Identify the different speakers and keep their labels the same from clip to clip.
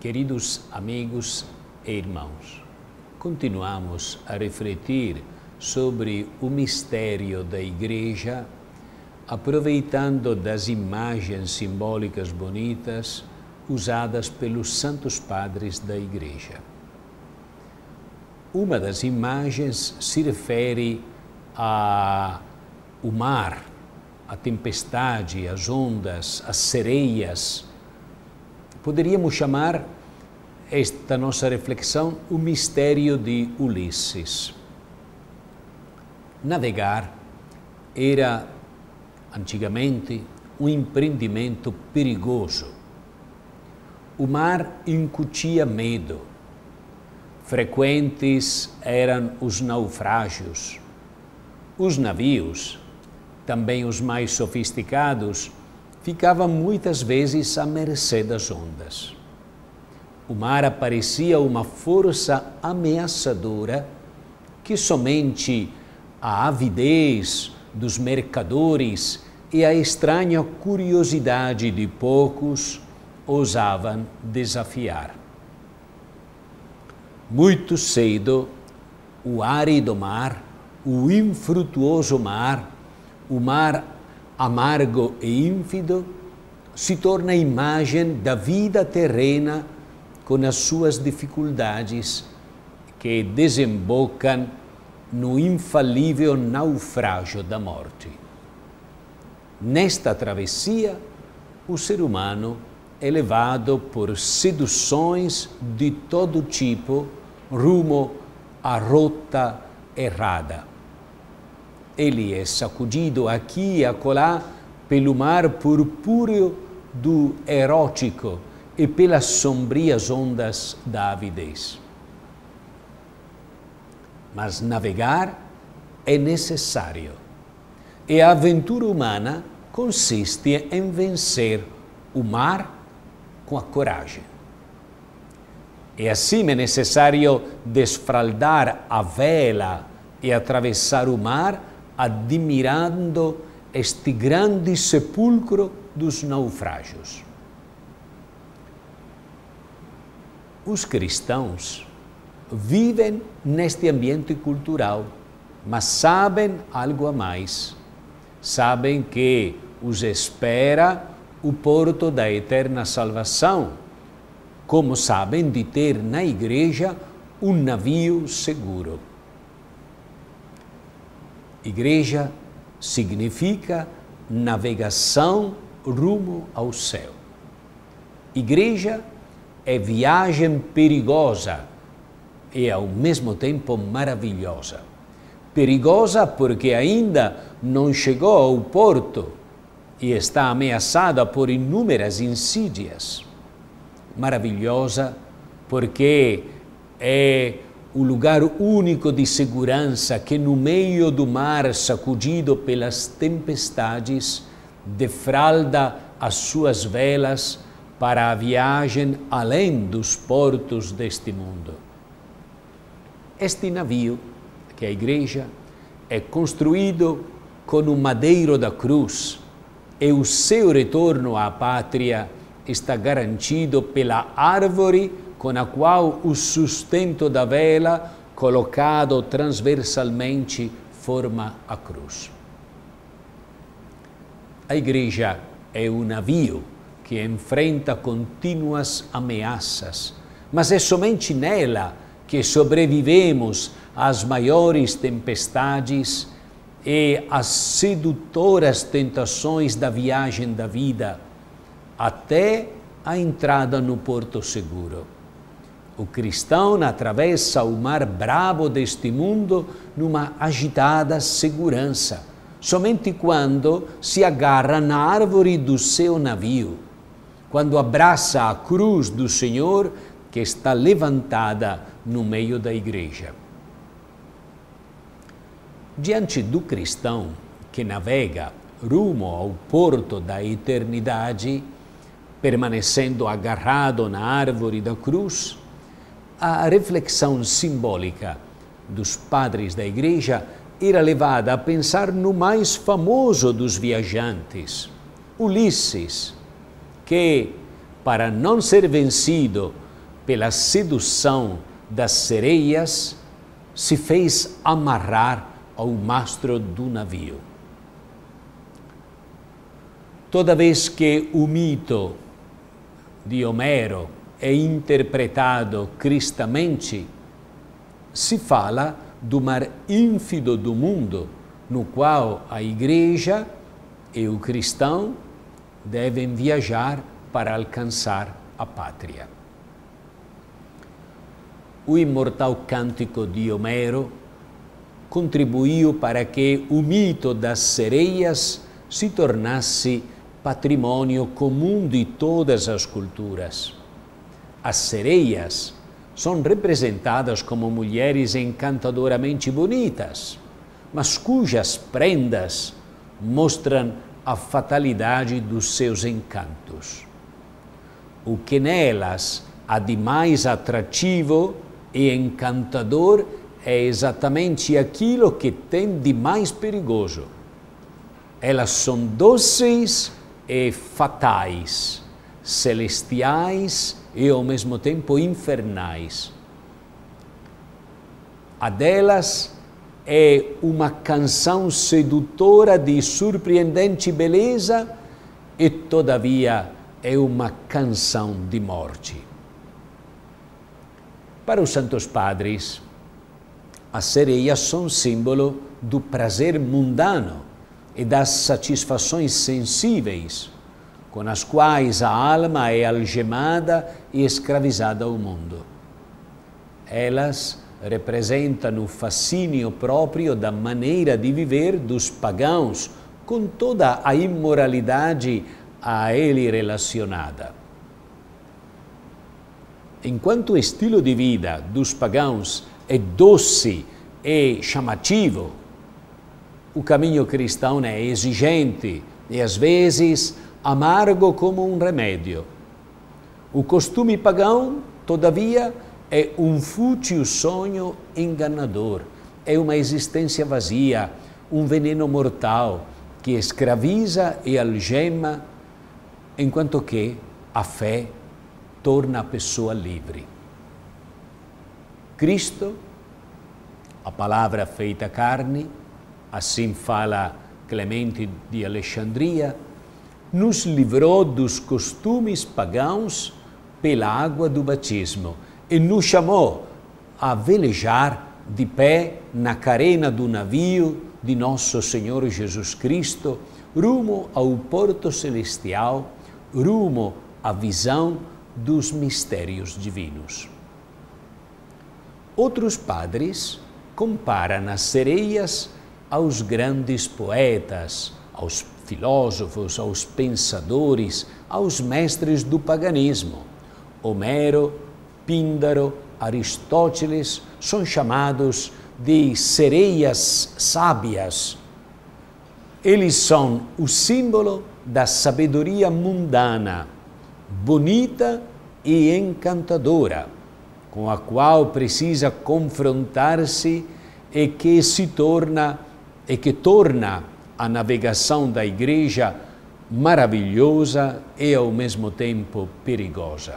Speaker 1: Queridos amigos e irmãos, continuamos a refletir sobre o mistério da Igreja, aproveitando das imagens simbólicas bonitas usadas pelos santos padres da Igreja. Uma das imagens se refere ao mar, a tempestade, as ondas, as sereias Poderíamos chamar esta nossa reflexão o mistério de Ulisses. Navegar era, antigamente, um empreendimento perigoso. O mar incutia medo. Frequentes eram os naufrágios. Os navios, também os mais sofisticados, ficava muitas vezes à mercê das ondas. O mar aparecia uma força ameaçadora que somente a avidez dos mercadores e a estranha curiosidade de poucos ousavam desafiar. Muito cedo, o árido mar, o infrutuoso mar, o mar amargo e ínfido, se torna a imagem da vida terrena com as suas dificuldades que desembocam no infalível naufrágio da morte. Nesta travessia, o ser humano é levado por seduções de todo tipo rumo à rota errada ele é sacudido aqui e acolá pelo mar purpúreo do erótico e pelas sombrias ondas da avidez. Mas navegar é necessário. E a aventura humana consiste em vencer o mar com a coragem. E assim é necessário desfraldar a vela e atravessar o mar admirando este grande sepulcro dos naufrágios. Os cristãos vivem neste ambiente cultural, mas sabem algo a mais. Sabem que os espera o porto da eterna salvação, como sabem de ter na igreja um navio seguro. Igreja significa navegação rumo ao céu. Igreja é viagem perigosa e ao mesmo tempo maravilhosa. Perigosa porque ainda não chegou ao porto e está ameaçada por inúmeras insídias. Maravilhosa porque é o lugar único de segurança que, no meio do mar sacudido pelas tempestades, defralda as suas velas para a viagem além dos portos deste mundo. Este navio, que é a Igreja, é construído com o madeiro da cruz e o seu retorno à pátria está garantido pela árvore com a qual o sustento da vela, colocado transversalmente, forma a cruz. A igreja é um navio que enfrenta contínuas ameaças, mas é somente nela que sobrevivemos às maiores tempestades e às sedutoras tentações da viagem da vida, até a entrada no porto seguro. O cristão atravessa o mar bravo deste mundo numa agitada segurança, somente quando se agarra na árvore do seu navio, quando abraça a cruz do Senhor que está levantada no meio da igreja. Diante do cristão que navega rumo ao porto da eternidade, permanecendo agarrado na árvore da cruz, a reflexão simbólica dos padres da igreja era levada a pensar no mais famoso dos viajantes, Ulisses, que, para não ser vencido pela sedução das sereias, se fez amarrar ao mastro do navio. Toda vez que o mito de Homero é interpretado cristamente, se fala do mar ínfido do mundo, no qual a igreja e o cristão devem viajar para alcançar a pátria. O imortal cântico de Homero contribuiu para que o mito das sereias se tornasse patrimônio comum de todas as culturas. As sereias são representadas como mulheres encantadoramente bonitas, mas cujas prendas mostram a fatalidade dos seus encantos. O que nelas há de mais atrativo e encantador é exatamente aquilo que tem de mais perigoso. Elas são doces e fatais, celestiais e ao mesmo tempo infernais. A delas é uma canção sedutora de surpreendente beleza e, todavia, é uma canção de morte. Para os Santos Padres, as sereias são símbolo do prazer mundano e das satisfações sensíveis com as quais a alma é algemada e escravizada ao mundo. Elas representam o fascínio próprio da maneira de viver dos pagãos, com toda a imoralidade a ele relacionada. Enquanto o estilo de vida dos pagãos é doce e chamativo, o caminho cristão é exigente e às vezes amargo como um remédio. O costume pagão, todavia, é um fútil sonho enganador, é uma existência vazia, um veneno mortal que escraviza e algema, enquanto que a fé torna a pessoa livre. Cristo, a palavra feita carne, assim fala Clemente de Alexandria, nos livrou dos costumes pagãos pela água do batismo e nos chamou a velejar de pé na carena do navio de nosso Senhor Jesus Cristo, rumo ao porto celestial, rumo à visão dos mistérios divinos. Outros padres comparam as sereias aos grandes poetas, aos filósofos, aos pensadores, aos mestres do paganismo. Homero, Píndaro, Aristóteles são chamados de sereias sábias. Eles são o símbolo da sabedoria mundana, bonita e encantadora, com a qual precisa confrontar-se e que se torna e que torna a navegação da igreja maravilhosa e ao mesmo tempo perigosa.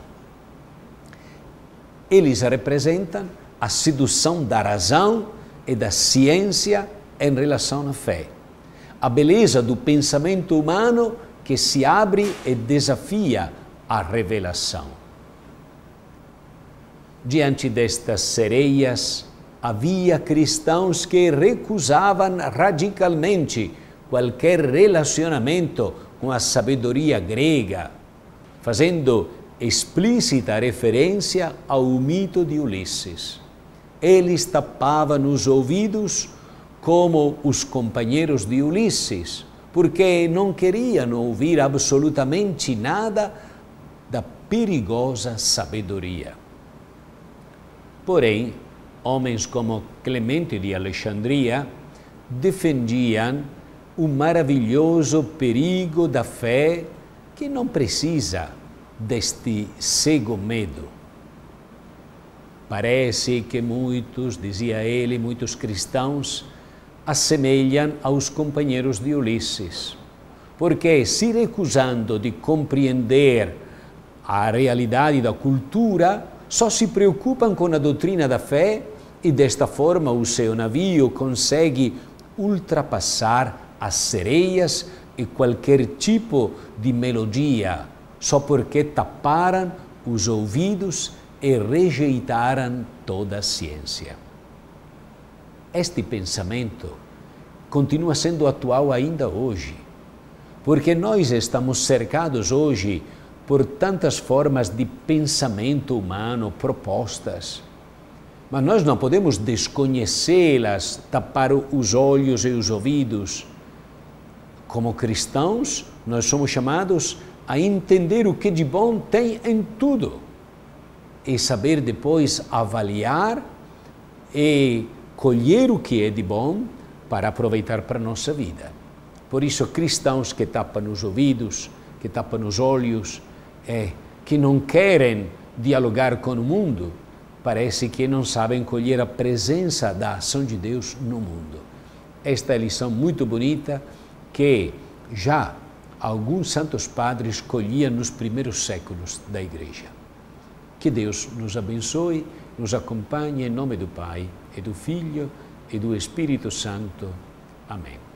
Speaker 1: Eles representam a sedução da razão e da ciência em relação à fé, a beleza do pensamento humano que se abre e desafia a revelação. Diante destas sereias, havia cristãos que recusavam radicalmente qualquer relacionamento com a sabedoria grega, fazendo explícita referência ao mito de Ulisses. Eles tapavam os ouvidos como os companheiros de Ulisses, porque não queriam ouvir absolutamente nada da perigosa sabedoria. Porém, homens como Clemente de Alexandria defendiam o maravilhoso perigo da fé que não precisa deste cego medo. Parece que muitos, dizia ele, muitos cristãos, assemelham aos companheiros de Ulisses, porque se recusando de compreender a realidade da cultura, só se preocupam com a doutrina da fé e desta forma o seu navio consegue ultrapassar as sereias e qualquer tipo de melodia, só porque taparam os ouvidos e rejeitaram toda a ciência. Este pensamento continua sendo atual ainda hoje, porque nós estamos cercados hoje por tantas formas de pensamento humano propostas. Mas nós não podemos desconhecê-las, tapar os olhos e os ouvidos. Como cristãos, nós somos chamados a entender o que de bom tem em tudo e saber depois avaliar e colher o que é de bom para aproveitar para a nossa vida. Por isso, cristãos que tapam os ouvidos, que tapam os olhos, é, que não querem dialogar com o mundo, parece que não sabem colher a presença da ação de Deus no mundo. Esta é lição muito bonita que já alguns santos padres colhiam nos primeiros séculos da Igreja. Que Deus nos abençoe, nos acompanhe em nome do Pai, e do Filho, e do Espírito Santo. Amém.